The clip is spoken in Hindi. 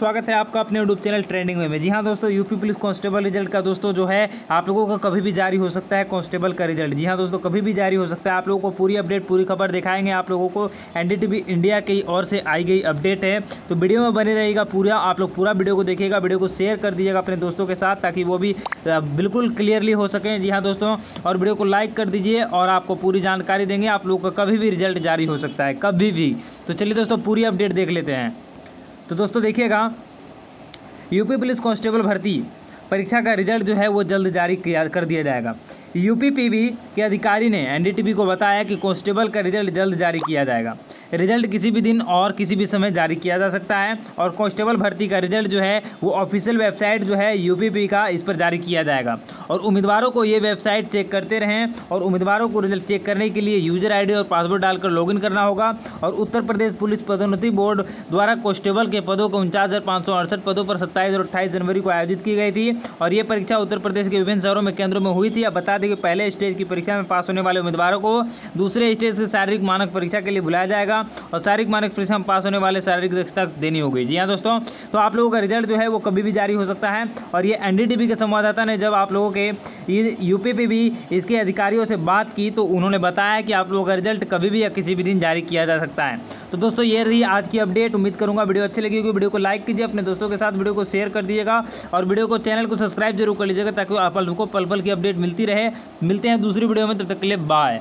स्वागत है आपका अपने यूट्यूब चैनल ट्रेंडिंग में। जी हाँ दोस्तों यूपी पुलिस कांस्टेबल रिज़ल्ट का दोस्तों जो है, आप लोगों का कभी भी जारी हो सकता है कांस्टेबल का रिज़ल्ट जी हाँ दोस्तों, कभी भी जारी हो सकता है। आप लोगों को पूरी अपडेट पूरी खबर दिखाएँगे। आप लोगों को एनडीटीवी इंडिया की ओर से आई गई अपडेट है। तो वीडियो में बने रहेगा पूरा। आप लोग पूरा वीडियो को देखिएगा, वीडियो को शेयर कर दीजिएगा अपने दोस्तों के साथ, ताकि वो भी बिल्कुल क्लियरली हो सकें। जी हाँ दोस्तों, और वीडियो को लाइक कर दीजिए और आपको पूरी जानकारी देंगे। आप लोगों का कभी भी रिज़ल्ट जारी हो सकता है, कभी भी। तो चलिए दोस्तों, पूरी अपडेट देख लेते हैं। तो दोस्तों देखिएगा यूपी पुलिस कांस्टेबल भर्ती परीक्षा का रिज़ल्ट जो है वो जल्द जारी किया, कर दिया जाएगा। यूपी पीबी के अधिकारी ने एनडीटीवी को बताया कि कांस्टेबल का रिज़ल्ट जल्द जारी किया जाएगा। रिज़ल्ट किसी भी दिन और किसी भी समय जारी किया जा सकता है और कांस्टेबल भर्ती का रिज़ल्ट जो है, वो ऑफिशियल वेबसाइट जो है, यूपीपी का इस पर जारी किया जाएगा। और उम्मीदवारों को ये वेबसाइट चेक करते रहें और उम्मीदवारों को रिज़ल्ट चेक करने के लिए यूज़र आईडी और पासवर्ड डालकर लॉगिन करना होगा और उत्तर प्रदेश पुलिस पदोन्नति बोर्ड द्वारा कांस्टेबल के पदों को उनचास पदों पर सत्ताईस और अट्ठाईस जनवरी को आयोजित की गई थी और ये परीक्षा उत्तर प्रदेश के विभिन्न शहरों में केंद्रों में हुई थी। अब बता दें कि पहले स्टेज की परीक्षा में पास होने वाले उम्मीदवारों को दूसरे स्टेज की शारीरिक मानक परीक्षा के लिए बुलाया जाएगा। और शारीरिक मानक परीक्षा में पास होने वाले शारीरिक दक्षता देनी होगी जी हाँ दोस्तों तो आप लोगों का रिज़ल्ट जो है वो कभी भी जारी हो सकता है और ये एनडीटीवी के संवाददाता ने जब आप लोगों के यूपी पे भी इसके अधिकारियों से बात की तो उन्होंने बताया कि आप लोगों का रिज़ल्ट कभी भी या किसी भी दिन जारी किया जा सकता है। तो दोस्तों, ये रही आज की अपडेट उम्मीद करूँगा वीडियो अच्छी लगी होगी। वीडियो को लाइक कीजिए, अपने दोस्तों के साथ वीडियो को शेयर कर दीजिएगा और वीडियो को चैनल को सब्सक्राइब ज़रूर कर लीजिएगा ताकि आप लोगों को पल पल की अपडेट मिलती रहे। मिलते हैं दूसरी वीडियो में, तब तक के लिए बाय